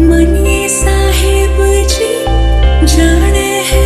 money साहेब जी जाने हैं